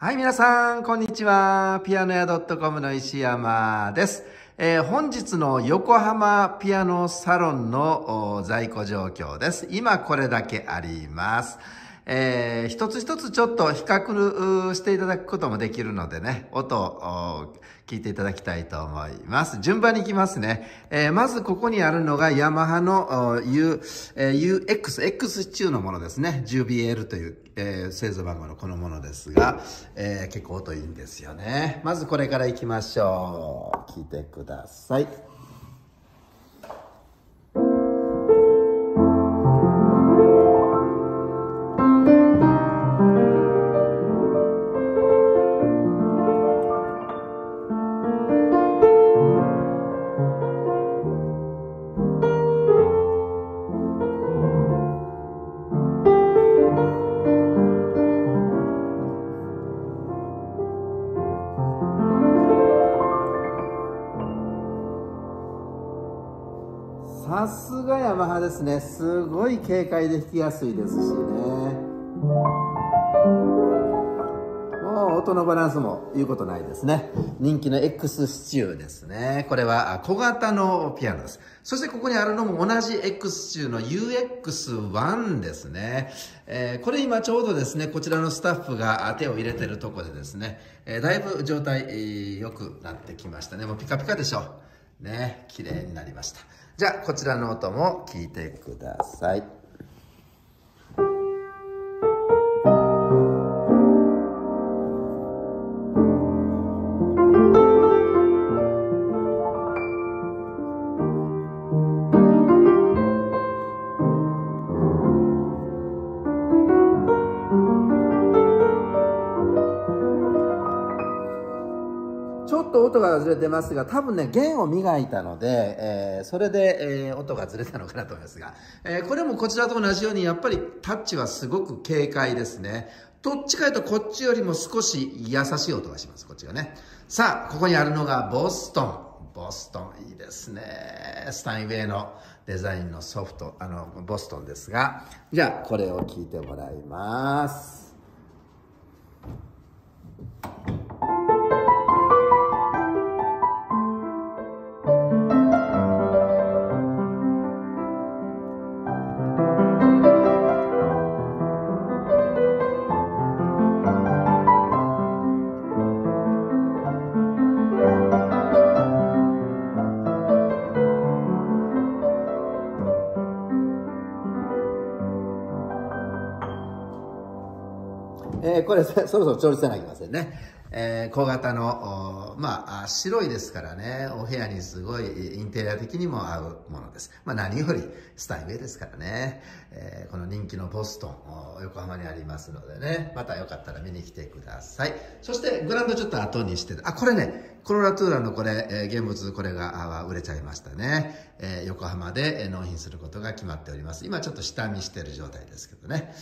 はい、皆さん、こんにちは。ピアノ屋 .com の石山です。えー本日の横浜ピアノサロンの在庫状況です。今これだけあります。えー一つ一つちょっと比較していただくこともできるのでね、音を聞いていただきたいと思います。順番に行きますね。えーまずここにあるのがヤマハの U、えー UX、X 中のものですね。10BL という、えー製造番号のこのものですが、えー結構音いいんですよね。まずこれから行きましょう。聞いてください。さすがヤマハですね。すごい軽快で弾きやすいですしね。もう音のバランスも言うことないですね。人気の X スチューですね。これは小型のピアノです。そしてここにあるのも同じ X スチューの UX1 ですね。えーこれ今ちょうどですね、こちらのスタッフが手を入れてるとこでですね、えーだいぶ状態、えー良くなってきましたね。もうピカピカでしょう。ね、綺麗になりました。じゃあ、こちらの音も聞いてください。ょっと音がずれてますが、多分ね、弦を磨いたので、えーそれで、えー音がずれたのかなと思いますが、えーこれもこちらと同じように、やっぱりタッチはすごく軽快ですね。どっちかというとこっちよりも少し優しい音がします、こっちがね。さあ、ここにあるのがボストン。ボストン、いいですね。スタインウェイのデザインのソフト、あの、ボストンですが、じゃあ、これを聞いてもらいます。えーこれ、そろそろ調理せなきゃいけませんね。えー小型の、まあ、白いですからね、お部屋にすごいインテリア的にも合うものです。まあ、何よりスタイルですからね。えーこの人気のボストン、横浜にありますのでね、またよかったら見に来てください。そして、グラウンドちょっと後にして、あ、これね、コロラトゥーラのこれ、えー現物、これがあ売れちゃいましたね。えー横浜で納品することが決まっております。今ちょっと下見してる状態ですけどね。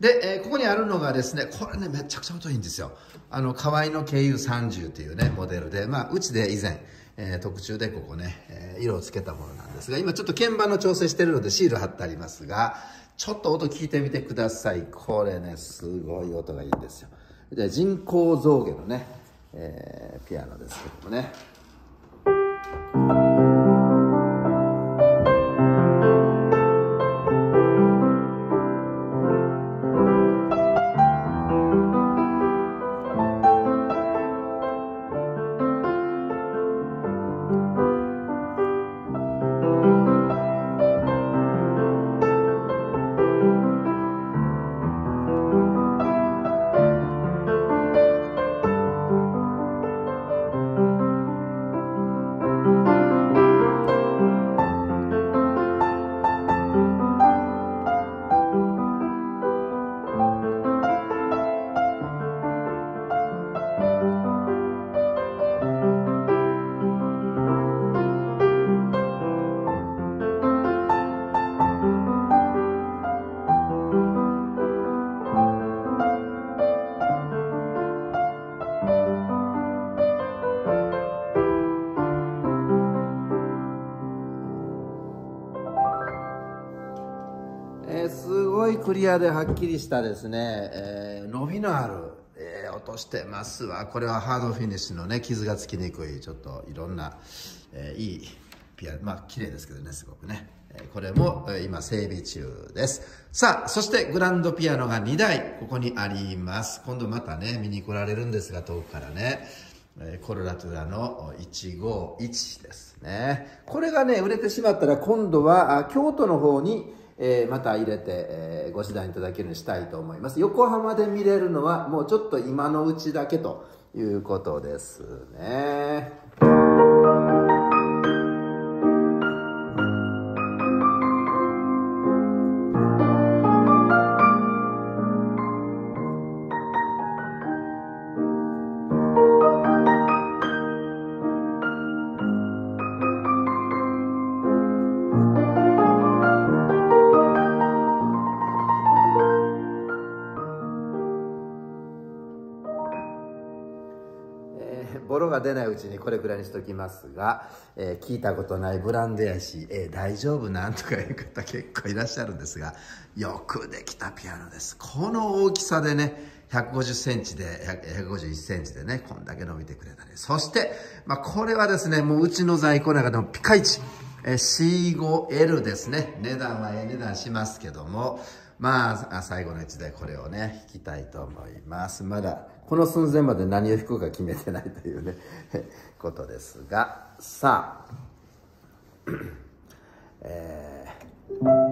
で、えーここにあるのがですね、これね、めちゃくちゃ音いいんですよ。あの、河合の KU30 というね、モデルで、まあ、うちで以前、えー特注でここね、えー色をつけたものなんですが、今ちょっと鍵盤の調整してるのでシール貼ってありますが、ちょっと音聞いてみてください。これね、すごい音がいいんですよ。で人工造毛のね、えーピアノですけどもね。クリアではっきりしたですね、えー伸びのある、えー音してますわこれはハードフィニッシュのね傷がつきにくいちょっといろんな、えー、いいピアノまあ綺麗ですけどねすごくねこれも今整備中です。さあ、そしてグランドピアノが2台ここにあります。今度またね、見に来られるんですが、遠くからね。コロラトゥラの151ですね。これがね、売れてしまったら今度は京都の方にえー、また入れて、えー、ご指導いただけるようにしたいと思います。横浜で見れるのはもうちょっと今のうちだけということですね。ボロが出ないうちにこれくらいにしときますが、えー、聞いたことないブランドやし、えー、大丈夫なんとかいう方結構いらっしゃるんですが、よくできたピアノです。この大きさでね、150センチで、151センチでね、こんだけ伸びてくれたり。そして、まあ、これはですね、もううちの在庫の中でもピカイチ。え C5L ですね。値段はええ値段しますけども、まあ、最後の一台これをね、弾きたいと思います。まだ、この寸前まで何を弾くか決めてないというね、ことですが、さあ、えー。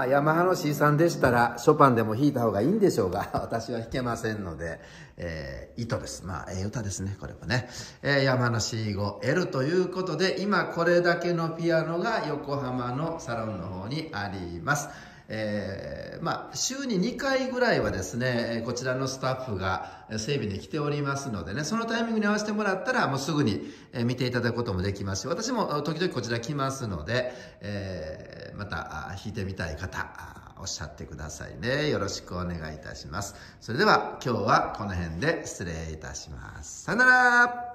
まあ、ヤマハの C3 でしたら、ショパンでも弾いた方がいいんでしょうが、私は弾けませんので、えー、糸です。まあ、ええ歌ですね、これもね。えー、ヤマの C5L ということで、今これだけのピアノが横浜のサロンの方にあります。えー、まあ、週に2回ぐらいはですね、こちらのスタッフが整備に来ておりますのでね、そのタイミングに合わせてもらったら、もうすぐに見ていただくこともできますし、私も時々こちら来ますので、えー、また弾いてみたい方、おっしゃってくださいね。よろしくお願いいたします。それでは今日はこの辺で失礼いたします。さよなら